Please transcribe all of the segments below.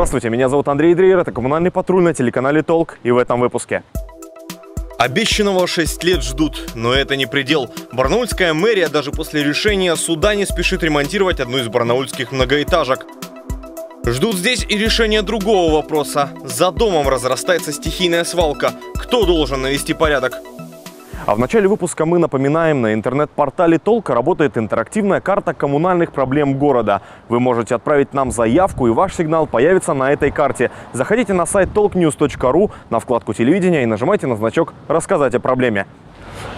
Здравствуйте, меня зовут Андрей Дрейер, это коммунальный патруль на телеканале Толк и в этом выпуске. Обещанного 6 лет ждут, но это не предел. Барнаульская мэрия даже после решения суда не спешит ремонтировать одну из барнаульских многоэтажек. Ждут здесь и решения другого вопроса. За домом разрастается стихийная свалка. Кто должен навести порядок? А в начале выпуска мы напоминаем, на интернет-портале Толка работает интерактивная карта коммунальных проблем города. Вы можете отправить нам заявку, и ваш сигнал появится на этой карте. Заходите на сайт talknews.ru на вкладку телевидения и нажимайте на значок «Рассказать о проблеме».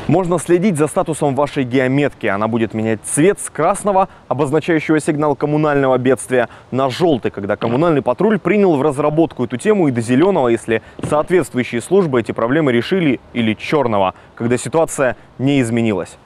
Можно следить за статусом вашей геометки. Она будет менять цвет с красного, обозначающего сигнал коммунального бедствия, на желтый, когда коммунальный патруль принял в разработку эту тему, и до зеленого, если соответствующие службы эти проблемы решили, или черного, когда ситуация не изменилась.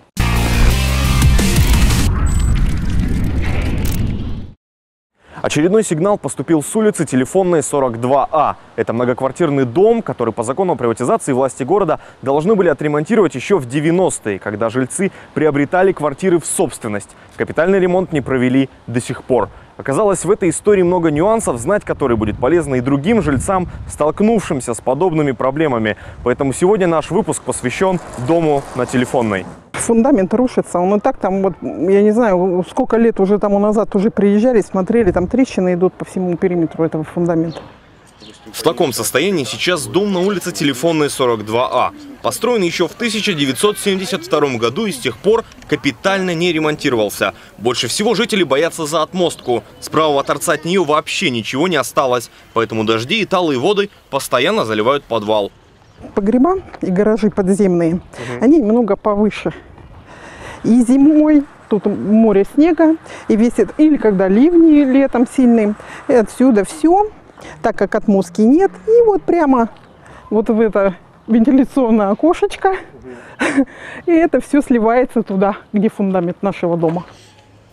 Очередной сигнал поступил с улицы телефонной 42А. Это многоквартирный дом, который по закону о приватизации власти города должны были отремонтировать еще в 90-е, когда жильцы приобретали квартиры в собственность. Капитальный ремонт не провели до сих пор. Оказалось, в этой истории много нюансов, знать которые будет полезно и другим жильцам, столкнувшимся с подобными проблемами. Поэтому сегодня наш выпуск посвящен дому на телефонной. Фундамент рушится, он и так там, вот, я не знаю, сколько лет уже тому назад уже приезжали, смотрели, там трещины идут по всему периметру этого фундамента. В таком состоянии сейчас дом на улице Телефонной 42А. Построен еще в 1972 году и с тех пор капитально не ремонтировался. Больше всего жители боятся за отмостку. С правого торца от нее вообще ничего не осталось. Поэтому дожди и талые воды постоянно заливают подвал. Погреба и гаражи подземные, угу. они немного повыше. И зимой тут море снега, и весит, или когда ливни летом сильные, и отсюда все так как отмостки нет. И вот прямо вот в это вентиляционное окошечко. И это все сливается туда, где фундамент нашего дома.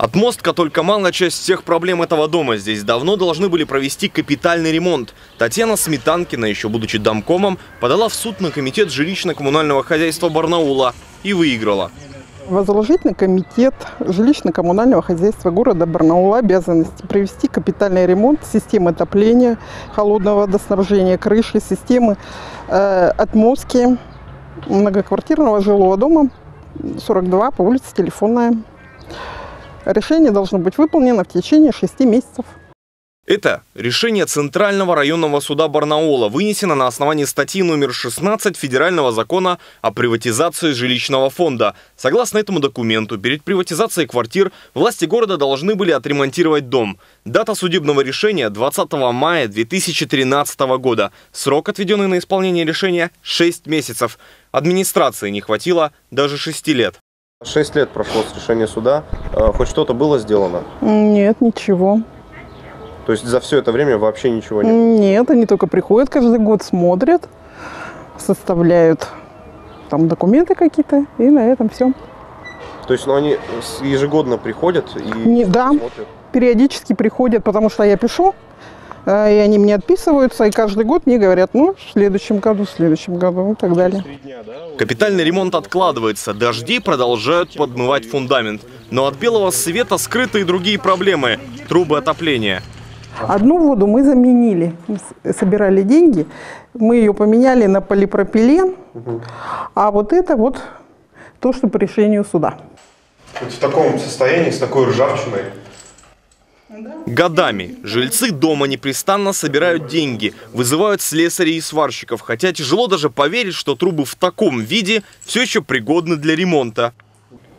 Отмостка только малая часть всех проблем этого дома. Здесь давно должны были провести капитальный ремонт. Татьяна Сметанкина, еще будучи домкомом, подала в суд на комитет жилищно-коммунального хозяйства Барнаула и выиграла возложить на комитет жилищно-коммунального хозяйства города Барнаула обязанности провести капитальный ремонт системы отопления, холодного водоснабжения, крыши, системы э, отмостки многоквартирного жилого дома 42 по улице Телефонная. Решение должно быть выполнено в течение 6 месяцев. Это решение Центрального районного суда Барнаула вынесено на основании статьи номер 16 Федерального закона о приватизации жилищного фонда. Согласно этому документу, перед приватизацией квартир власти города должны были отремонтировать дом. Дата судебного решения 20 мая 2013 года. Срок, отведенный на исполнение решения, 6 месяцев. Администрации не хватило даже 6 лет. Шесть лет прошло с решения суда. Э, хоть что-то было сделано? Нет, ничего. То есть за все это время вообще ничего нет? Нет, они только приходят каждый год, смотрят, составляют там документы какие-то, и на этом все. То есть ну, они ежегодно приходят и Не, да, смотрят? периодически приходят, потому что я пишу, и они мне отписываются, и каждый год мне говорят, ну, в следующем году, в следующем году и так далее. Капитальный ремонт откладывается, дожди продолжают подмывать фундамент. Но от белого света скрыты и другие проблемы – трубы отопления – Одну воду мы заменили, собирали деньги, мы ее поменяли на полипропилен, угу. а вот это вот то, что по решению суда. Вот в таком состоянии, с такой ржавчиной. Годами жильцы дома непрестанно собирают деньги, вызывают слесарей и сварщиков, хотя тяжело даже поверить, что трубы в таком виде все еще пригодны для ремонта.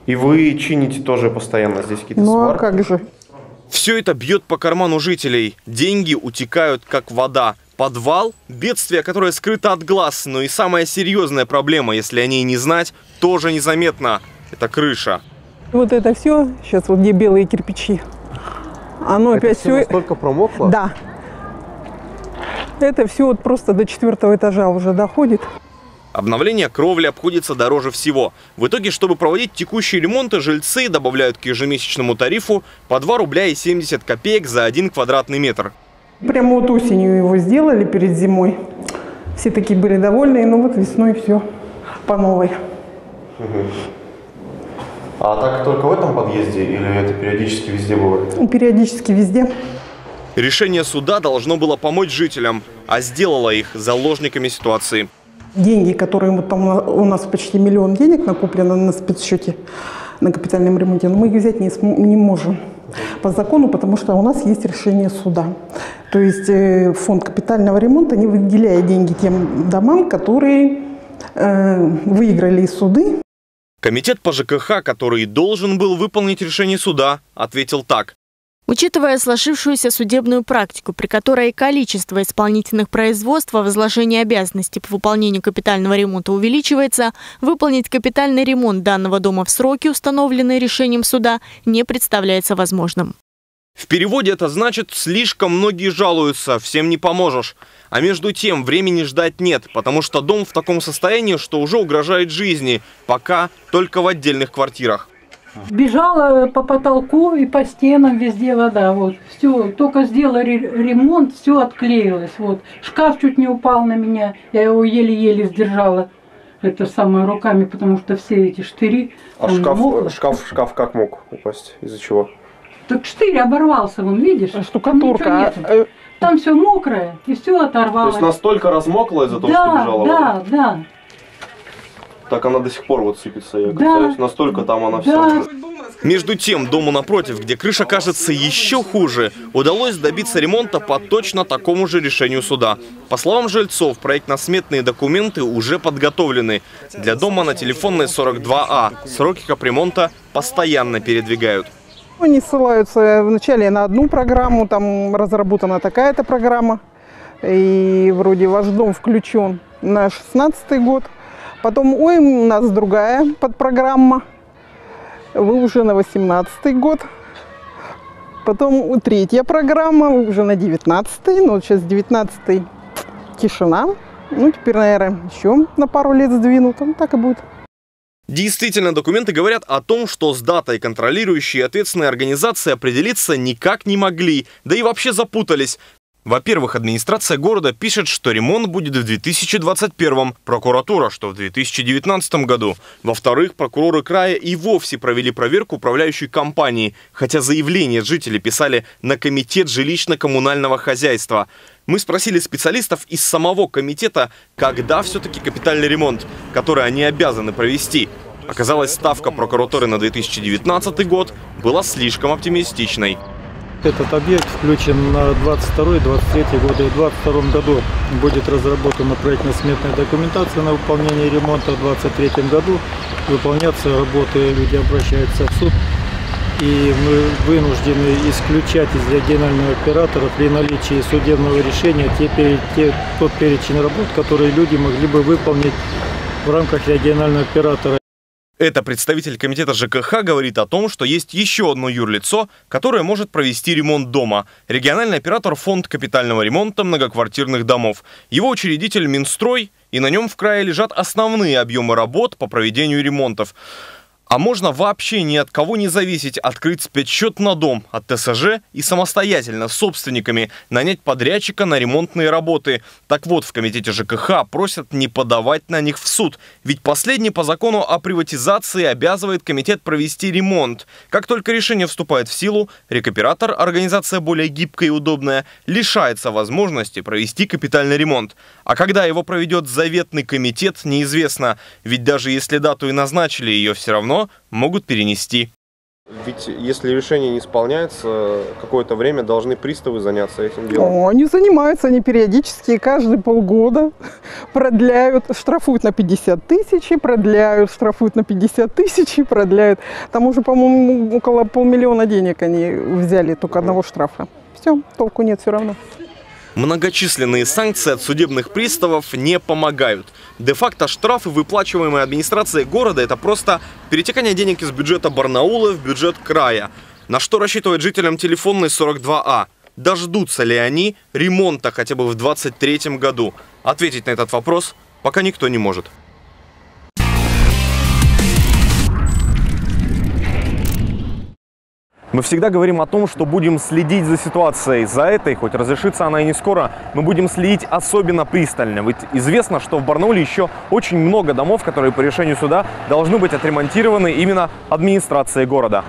И вы чините тоже постоянно здесь какие-то ну, сварки? Ну а как же? Все это бьет по карману жителей. Деньги утекают, как вода. Подвал – бедствие, которое скрыто от глаз, но и самая серьезная проблема, если о ней не знать, тоже незаметно – это крыша. Вот это все, сейчас вот где белые кирпичи, оно это опять все... настолько промокло? Да. Это все вот просто до четвертого этажа уже доходит. Обновление кровли обходится дороже всего. В итоге, чтобы проводить текущие ремонты, жильцы добавляют к ежемесячному тарифу по 2 рубля и 70 копеек за один квадратный метр. Прямо вот осенью его сделали перед зимой. Все такие были довольны, но вот весной все по новой. Угу. А так только в этом подъезде или это периодически везде бывает? Периодически везде. Решение суда должно было помочь жителям, а сделало их заложниками ситуации. Деньги, которые вот там у нас почти миллион денег накоплено на спецсчете на капитальном ремонте, но мы их взять не, не можем по закону, потому что у нас есть решение суда. То есть э, фонд капитального ремонта не выделяет деньги тем домам, которые э, выиграли суды. Комитет по ЖКХ, который должен был выполнить решение суда, ответил так. Учитывая сложившуюся судебную практику, при которой количество исполнительных производств о возложении обязанностей по выполнению капитального ремонта увеличивается, выполнить капитальный ремонт данного дома в сроки, установленные решением суда, не представляется возможным. В переводе это значит «слишком многие жалуются, всем не поможешь». А между тем времени ждать нет, потому что дом в таком состоянии, что уже угрожает жизни, пока только в отдельных квартирах. Бежала по потолку и по стенам везде вода. Вот. Все, только сделали ремонт, все отклеилось. Вот. Шкаф чуть не упал на меня, я его еле-еле сдержала. Это самое руками, потому что все эти штыри. А шкаф, шкаф, шкаф как мог упасть? Из-за чего? Так штырь оборвался, вон, видишь? А штукатурка. Там, а, там все мокрое, и все оторвалось. То есть настолько размокло из-за того, да, что бежала Да, вода? да. Так она до сих пор вот сыпется, я Да. касаюсь. Настолько там она Да. вся. Между тем, дому напротив, где крыша кажется еще хуже, удалось добиться ремонта по точно такому же решению суда. По словам жильцов, проектно-сметные документы уже подготовлены. Для дома на телефонной 42А сроки капремонта постоянно передвигают. Они ссылаются вначале на одну программу, там разработана такая-то программа, и вроде ваш дом включен на 16 год. Потом, ой, у нас другая подпрограмма, вы уже на 18 год. Потом третья программа, вы уже на 19 но вот сейчас 19 тишина. Ну, теперь, наверное, еще на пару лет сдвинут, ну, так и будет. Действительно, документы говорят о том, что с датой контролирующие ответственные организации определиться никак не могли, да и вообще запутались. Во-первых, администрация города пишет, что ремонт будет в 2021, прокуратура, что в 2019 году. Во-вторых, прокуроры края и вовсе провели проверку управляющей компании, хотя заявление жители писали на комитет жилищно-коммунального хозяйства. Мы спросили специалистов из самого комитета, когда все-таки капитальный ремонт, который они обязаны провести. Оказалось, ставка прокуратуры на 2019 год была слишком оптимистичной. Этот объект включен на 22-23 годы. В 2022 году будет разработана проектно-сметная документация на выполнение ремонта. В 2023 году выполняться работы, люди обращаются в суд. И мы вынуждены исключать из регионального оператора при наличии судебного решения те, те, тот перечень работ, которые люди могли бы выполнить в рамках регионального оператора. Это представитель комитета ЖКХ говорит о том, что есть еще одно юрлицо, которое может провести ремонт дома. Региональный оператор Фонд капитального ремонта многоквартирных домов. Его учредитель Минстрой, и на нем в крае лежат основные объемы работ по проведению ремонтов. А можно вообще ни от кого не зависеть, открыть спецсчет на дом от ТСЖ и самостоятельно с собственниками нанять подрядчика на ремонтные работы. Так вот, в комитете ЖКХ просят не подавать на них в суд, ведь последний по закону о приватизации обязывает комитет провести ремонт. Как только решение вступает в силу, рекоператор, организация более гибкая и удобная, лишается возможности провести капитальный ремонт. А когда его проведет заветный комитет, неизвестно, ведь даже если дату и назначили, ее все равно могут перенести. Ведь если решение не исполняется, какое-то время должны приставы заняться этим делом. О, они занимаются, они периодически, каждые полгода продляют, штрафуют на 50 тысяч, продляют, штрафуют на 50 тысяч, продляют. Там уже, по-моему, около полмиллиона денег они взяли только одного штрафа. Все, толку нет все равно. Многочисленные санкции от судебных приставов не помогают. Де-факто штрафы, выплачиваемые администрацией города, это просто перетекание денег из бюджета Барнаула в бюджет края. На что рассчитывает жителям телефонной 42А? Дождутся ли они ремонта хотя бы в 2023 году? Ответить на этот вопрос пока никто не может. Мы всегда говорим о том, что будем следить за ситуацией. За этой, хоть разрешится она и не скоро, мы будем следить особенно пристально. Ведь известно, что в Барнауле еще очень много домов, которые по решению суда должны быть отремонтированы именно администрацией города.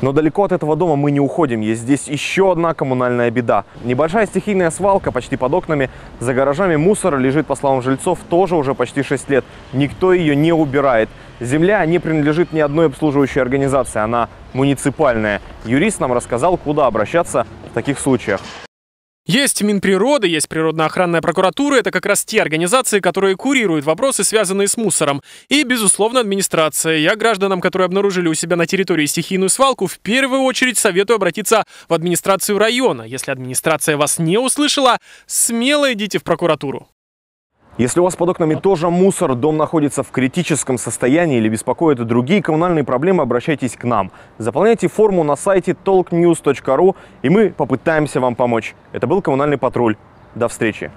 Но далеко от этого дома мы не уходим. Есть здесь еще одна коммунальная беда. Небольшая стихийная свалка почти под окнами. За гаражами мусор лежит, по словам жильцов, тоже уже почти 6 лет. Никто ее не убирает. Земля не принадлежит ни одной обслуживающей организации. Она муниципальная. Юрист нам рассказал, куда обращаться в таких случаях. Есть Минприрода, есть природно-охранная прокуратура. Это как раз те организации, которые курируют вопросы, связанные с мусором. И, безусловно, администрация. Я гражданам, которые обнаружили у себя на территории стихийную свалку, в первую очередь советую обратиться в администрацию района. Если администрация вас не услышала, смело идите в прокуратуру. Если у вас под окнами тоже мусор, дом находится в критическом состоянии или беспокоят другие коммунальные проблемы, обращайтесь к нам. Заполняйте форму на сайте talknews.ru и мы попытаемся вам помочь. Это был «Коммунальный патруль». До встречи.